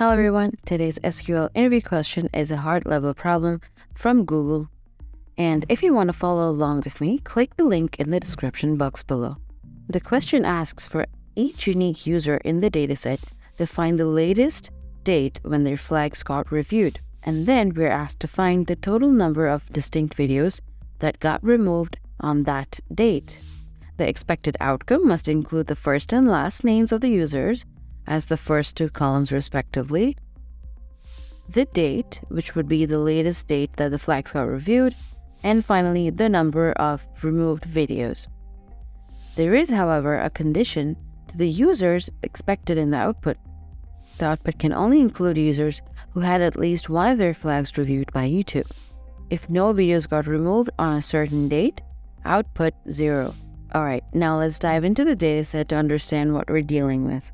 Hello everyone, today's SQL interview question is a hard level problem from Google. And if you want to follow along with me, click the link in the description box below. The question asks for each unique user in the dataset to find the latest date when their flags got reviewed. And then we're asked to find the total number of distinct videos that got removed on that date. The expected outcome must include the first and last names of the users as the first two columns respectively, the date, which would be the latest date that the flags got reviewed, and finally the number of removed videos. There is, however, a condition to the users expected in the output. The output can only include users who had at least one of their flags reviewed by YouTube. If no videos got removed on a certain date, output 0. Alright, now let's dive into the dataset to understand what we're dealing with.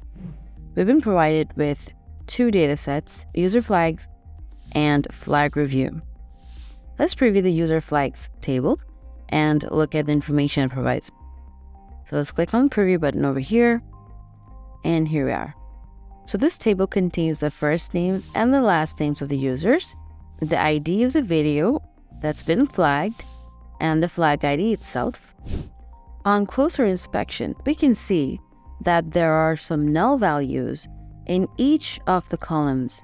We've been provided with two datasets, user flags and flag review. Let's preview the user flags table and look at the information it provides. So let's click on the preview button over here, and here we are. So this table contains the first names and the last names of the users, the ID of the video that's been flagged, and the flag ID itself. On closer inspection, we can see that there are some null values in each of the columns.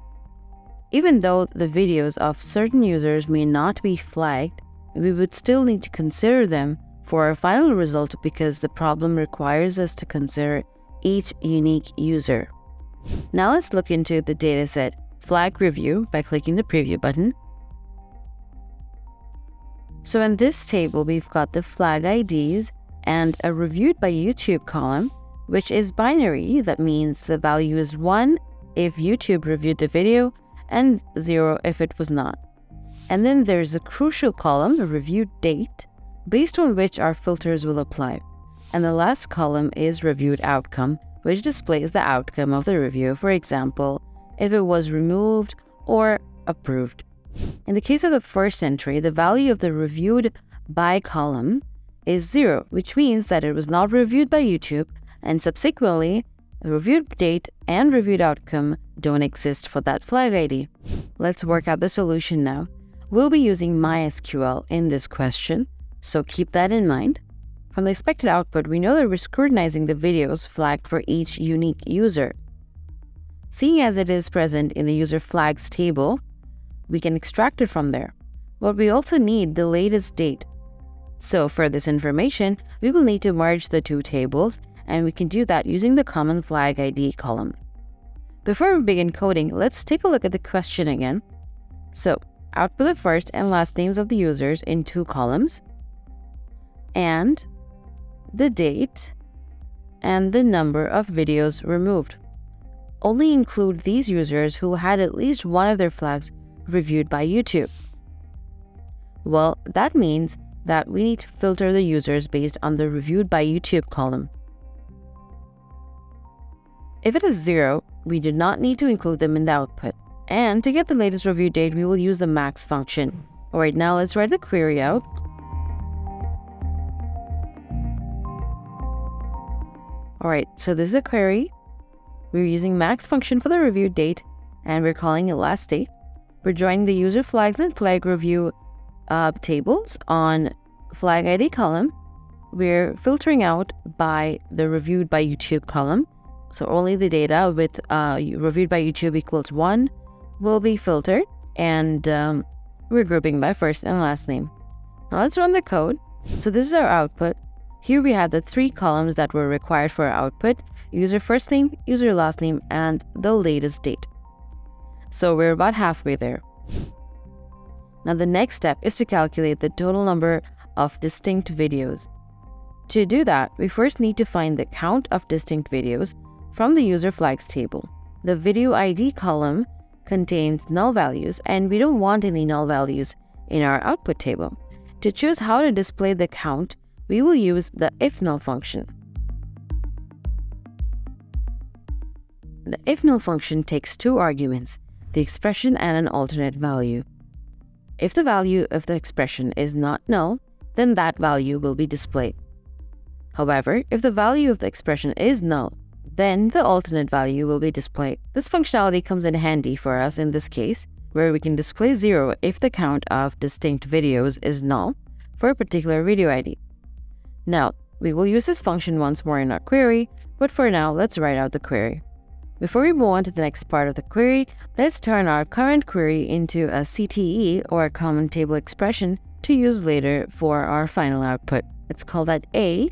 Even though the videos of certain users may not be flagged, we would still need to consider them for our final result because the problem requires us to consider each unique user. Now let's look into the dataset flag review by clicking the preview button. So in this table, we've got the flag IDs and a reviewed by YouTube column which is binary. That means the value is 1 if YouTube reviewed the video and 0 if it was not. And then there's a crucial column, the review date, based on which our filters will apply. And the last column is reviewed outcome, which displays the outcome of the review, for example, if it was removed or approved. In the case of the first entry, the value of the reviewed by column is 0, which means that it was not reviewed by YouTube and subsequently, reviewed date and reviewed outcome don't exist for that flag ID. Let's work out the solution now. We'll be using MySQL in this question, so keep that in mind. From the expected output, we know that we're scrutinizing the videos flagged for each unique user. Seeing as it is present in the user flags table, we can extract it from there. But we also need the latest date. So for this information, we will need to merge the two tables and we can do that using the common flag ID column. Before we begin coding, let's take a look at the question again. So, output the first and last names of the users in two columns, and the date and the number of videos removed. Only include these users who had at least one of their flags reviewed by YouTube. Well, that means that we need to filter the users based on the reviewed by YouTube column. If it is 0, we do not need to include them in the output. And to get the latest review date, we will use the max function. Alright, now let's write the query out. Alright, so this is a query. We're using max function for the review date, and we're calling it last date. We're joining the user flags and flag review uh, tables on flag ID column. We're filtering out by the reviewed by YouTube column. So only the data with uh, reviewed by YouTube equals 1 will be filtered and um, we're grouping by first and last name. Now let's run the code. So this is our output. Here we have the three columns that were required for our output, user first name, user last name, and the latest date. So we're about halfway there. Now the next step is to calculate the total number of distinct videos. To do that, we first need to find the count of distinct videos from the user flags table. The video ID column contains null values and we don't want any null values in our output table. To choose how to display the count, we will use the ifNull function. The ifNull function takes two arguments, the expression and an alternate value. If the value of the expression is not null, then that value will be displayed. However, if the value of the expression is null, then the alternate value will be displayed. This functionality comes in handy for us in this case, where we can display 0 if the count of distinct videos is null for a particular video ID. Now, we will use this function once more in our query, but for now, let's write out the query. Before we move on to the next part of the query, let's turn our current query into a CTE or a common table expression to use later for our final output. Let's call that A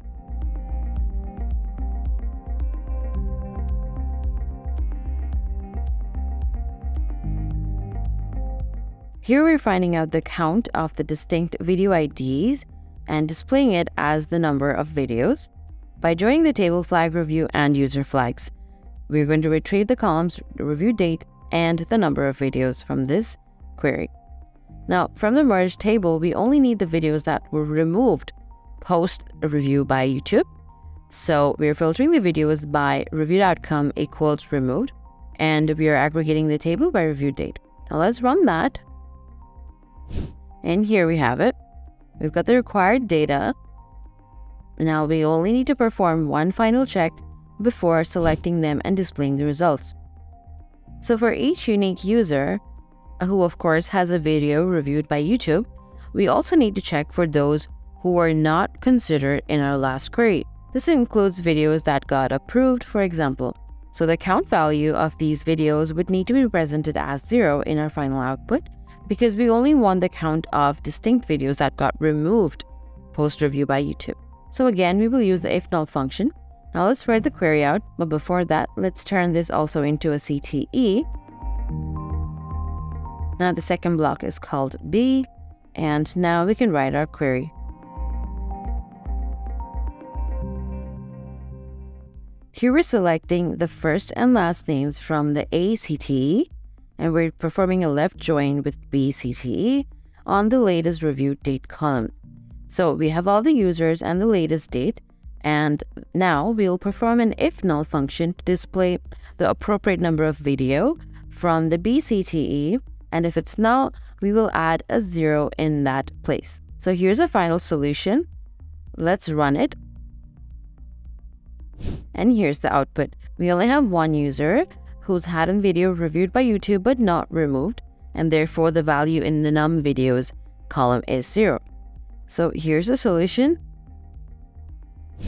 Here we're finding out the count of the distinct video IDs and displaying it as the number of videos. By joining the table flag review and user flags, we're going to retrieve the columns review date and the number of videos from this query. Now, from the merge table, we only need the videos that were removed post review by YouTube. So we're filtering the videos by reviewed outcome equals removed, and we are aggregating the table by review date. Now let's run that. And here we have it. We've got the required data. Now we only need to perform one final check before selecting them and displaying the results. So for each unique user, who of course has a video reviewed by YouTube, we also need to check for those who were not considered in our last query. This includes videos that got approved, for example. So the count value of these videos would need to be presented as zero in our final output because we only want the count of distinct videos that got removed post-review by YouTube. So again, we will use the if null function. Now let's write the query out, but before that, let's turn this also into a CTE. Now the second block is called B, and now we can write our query. Here we're selecting the first and last names from the A CTE, and we're performing a left join with BCTE on the latest review date column. So we have all the users and the latest date, and now we'll perform an if null function to display the appropriate number of video from the BCTE, and if it's null, we will add a zero in that place. So here's a final solution. Let's run it. And here's the output. We only have one user, who's had a video reviewed by YouTube but not removed, and therefore the value in the num videos column is 0. So here's a solution.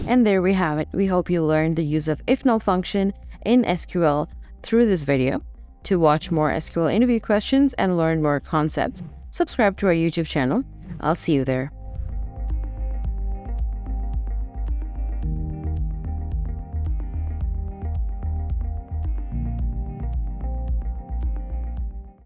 And there we have it. We hope you learned the use of if null function in SQL through this video. To watch more SQL interview questions and learn more concepts, subscribe to our YouTube channel. I'll see you there.